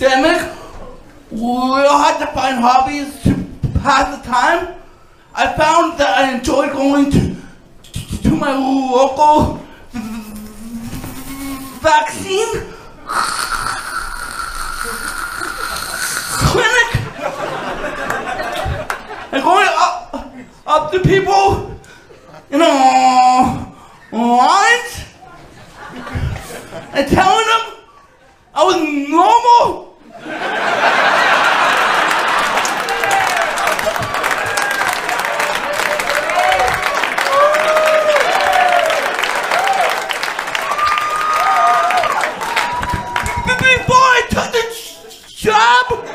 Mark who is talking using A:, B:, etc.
A: pandemic, we all had to find hobbies to pass the time. I found that I enjoy going to, to my local vaccine clinic and going up, up to people, you know, lines and telling Before I took the job,